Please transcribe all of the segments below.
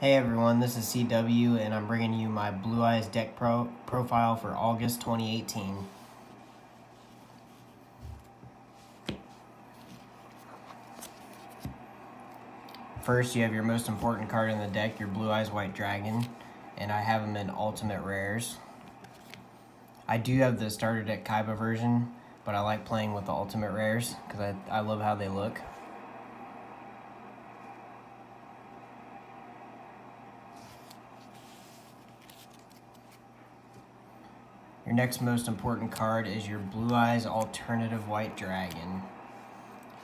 Hey everyone, this is CW and I'm bringing you my Blue Eyes deck pro profile for August 2018. First, you have your most important card in the deck, your Blue Eyes White Dragon, and I have them in Ultimate Rares. I do have the starter deck Kaiba version, but I like playing with the Ultimate Rares because I, I love how they look. Your next most important card is your Blue Eyes Alternative White Dragon.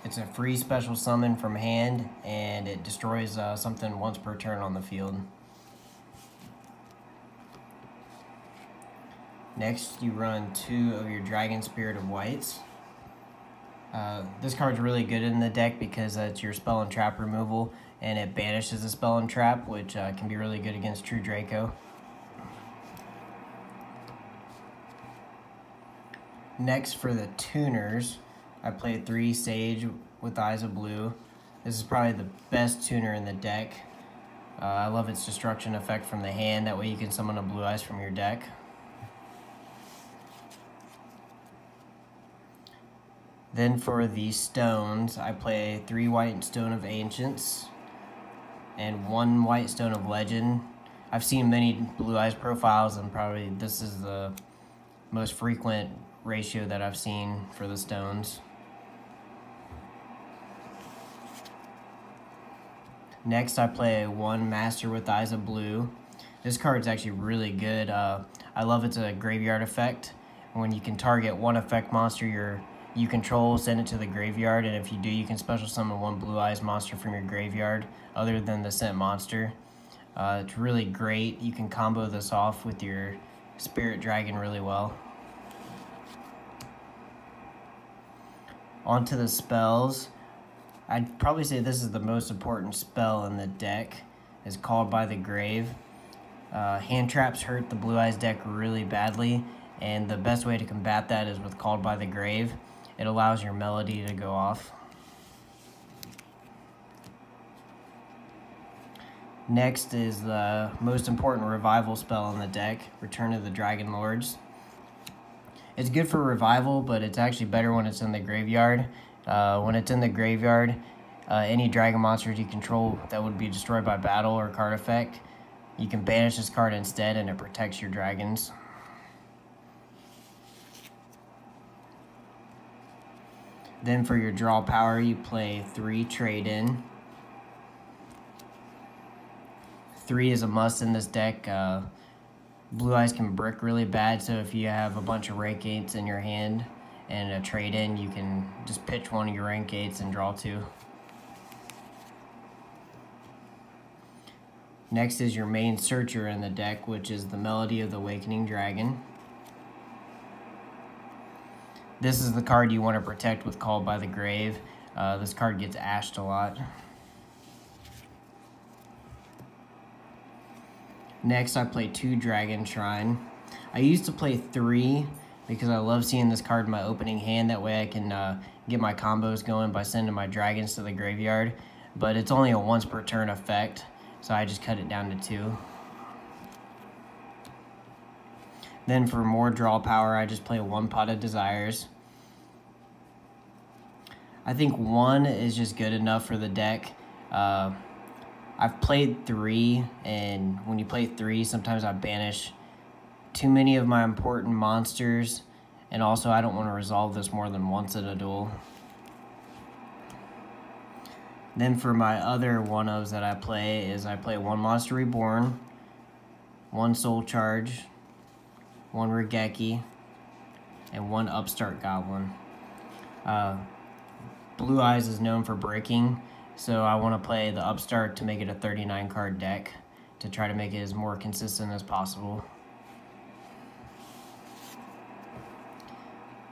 It's a free special summon from hand, and it destroys uh, something once per turn on the field. Next, you run two of your Dragon Spirit of Whites. Uh, this card's really good in the deck because it's your spell and trap removal, and it banishes a spell and trap, which uh, can be really good against True Draco. Next, for the tuners, I played three Sage with Eyes of Blue. This is probably the best tuner in the deck. Uh, I love its destruction effect from the hand. That way you can summon a Blue Eyes from your deck. Then for the stones, I play three white stone of ancients and one white stone of legend. I've seen many blue eyes profiles and probably this is the most frequent ratio that I've seen for the stones. Next, I play one Master with Eyes of Blue. This card is actually really good. Uh, I love it's a graveyard effect. When you can target one effect monster you you control, send it to the graveyard, and if you do, you can special summon one Blue Eyes monster from your graveyard, other than the sent monster. Uh, it's really great. You can combo this off with your Spirit Dragon really well. Onto the spells. I'd probably say this is the most important spell in the deck. is called by the grave. Uh, hand traps hurt the Blue Eyes deck really badly, and the best way to combat that is with Called by the Grave. It allows your melody to go off. Next is the most important revival spell in the deck, Return of the Dragon Lords. It's good for revival, but it's actually better when it's in the graveyard. Uh, when it's in the graveyard, uh, any dragon monsters you control that would be destroyed by battle or card effect, you can banish this card instead and it protects your dragons. Then for your draw power, you play three trade in. Three is a must in this deck. Uh, Blue Eyes can brick really bad, so if you have a bunch of rank 8s in your hand and a trade-in, you can just pitch one of your rank 8s and draw two. Next is your main searcher in the deck, which is the Melody of the Awakening Dragon. This is the card you want to protect with Called by the Grave. Uh, this card gets ashed a lot. Next, I play two Dragon Shrine. I used to play three because I love seeing this card in my opening hand. That way I can uh, get my combos going by sending my dragons to the graveyard. But it's only a once per turn effect, so I just cut it down to two. Then for more draw power, I just play one Pot of Desires. I think one is just good enough for the deck. Uh, I've played three, and when you play three, sometimes I banish too many of my important monsters, and also I don't want to resolve this more than once in a duel. Then for my other one-ofs that I play is I play one Monster Reborn, one Soul Charge, one Raigeki, and one Upstart Goblin. Uh, Blue Eyes is known for breaking, so I want to play the Upstart to make it a 39 card deck to try to make it as more consistent as possible.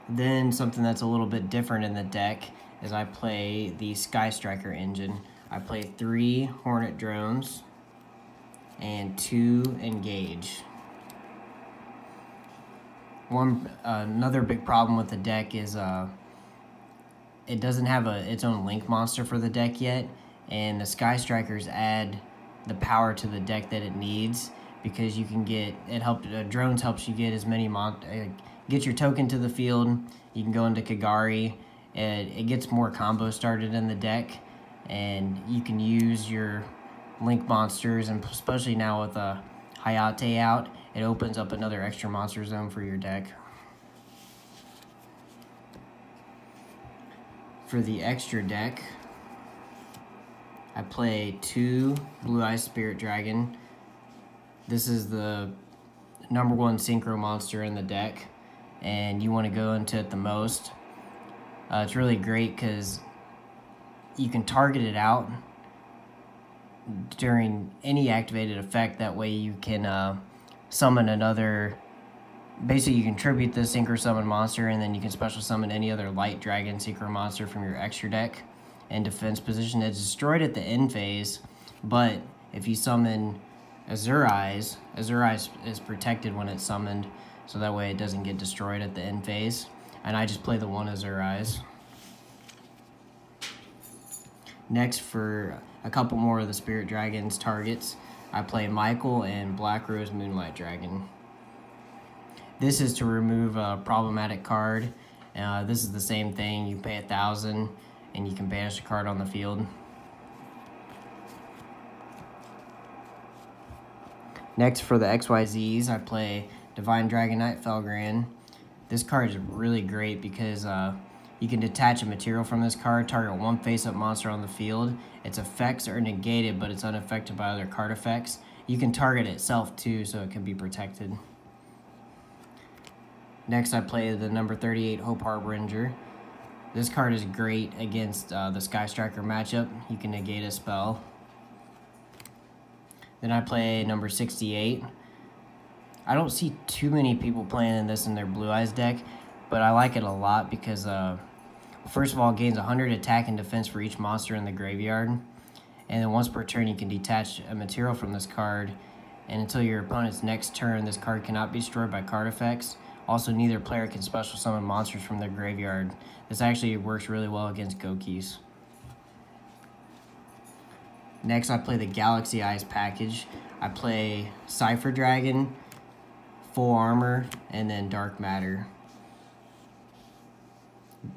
Then something that's a little bit different in the deck is I play the Sky Striker engine. I play three Hornet drones and two Engage. One uh, another big problem with the deck is uh, it doesn't have a its own link monster for the deck yet, and the Sky Strikers add the power to the deck that it needs because you can get it help uh, drones helps you get as many mon uh, get your token to the field. You can go into Kagari and it gets more combo started in the deck and you can use your link monsters and especially now with a Hayate out it opens up another extra monster zone for your deck for the extra deck I play two Blue Eye Spirit Dragon. This is the number one synchro monster in the deck, and you want to go into it the most. Uh, it's really great because you can target it out during any activated effect. That way you can uh, summon another. Basically, you contribute the synchro summon monster, and then you can special summon any other light dragon synchro monster from your extra deck and defense position. It's destroyed at the end phase, but if you summon Azure Eyes, Azure Eyes is protected when it's summoned, so that way it doesn't get destroyed at the end phase. And I just play the one Azure Eyes. Next, for a couple more of the Spirit Dragon's targets, I play Michael and Black Rose Moonlight Dragon. This is to remove a problematic card. Uh, this is the same thing. You pay a thousand and you can banish a card on the field. Next for the XYZs, I play Divine Dragon Knight Felgrand. This card is really great because uh, you can detach a material from this card, target one face-up monster on the field. Its effects are negated, but it's unaffected by other card effects. You can target itself too, so it can be protected. Next, I play the number 38 Hope Harbinger. This card is great against uh, the Sky Striker matchup. You can negate a spell. Then I play number 68. I don't see too many people playing this in their Blue Eyes deck, but I like it a lot because, uh, first of all, gains 100 attack and defense for each monster in the graveyard. And then once per turn, you can detach a material from this card. And until your opponent's next turn, this card cannot be destroyed by card effects. Also, neither player can special summon monsters from their graveyard. This actually works really well against Goukis. Next, I play the Galaxy Eyes package. I play Cipher Dragon, Full Armor, and then Dark Matter.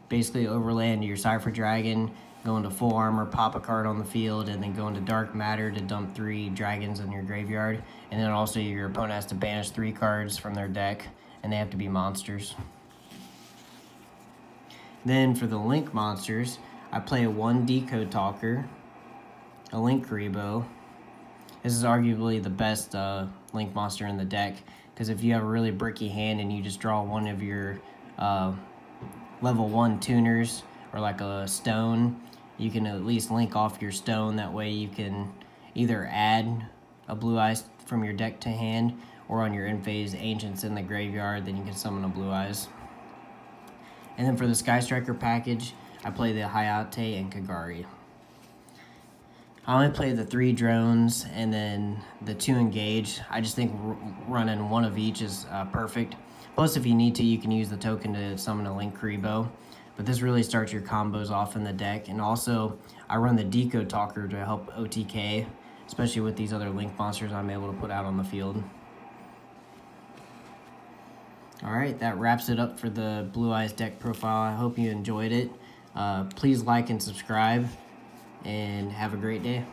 Basically, overlay into your Cipher Dragon, go into Full Armor, pop a card on the field, and then go into Dark Matter to dump three dragons in your graveyard. And then also, your opponent has to banish three cards from their deck and they have to be monsters. Then for the Link monsters, I play a one Decode Talker, a Linkuriboh. This is arguably the best uh, Link monster in the deck, because if you have a really bricky hand and you just draw one of your uh, level 1 tuners, or like a stone, you can at least link off your stone. That way you can either add a blue eyes from your deck to hand, or on your end phase Ancients in the graveyard, then you can summon a Blue Eyes. And then for the Sky Striker package, I play the Hayate and Kagari. I only play the three drones and then the two engage. I just think running one of each is uh, perfect. Plus, if you need to, you can use the token to summon a Link Linkuriboh. But this really starts your combos off in the deck. And also, I run the Decode Talker to help OTK, especially with these other Link monsters I'm able to put out on the field. All right, that wraps it up for the Blue Eyes deck profile. I hope you enjoyed it. Uh, please like and subscribe, and have a great day.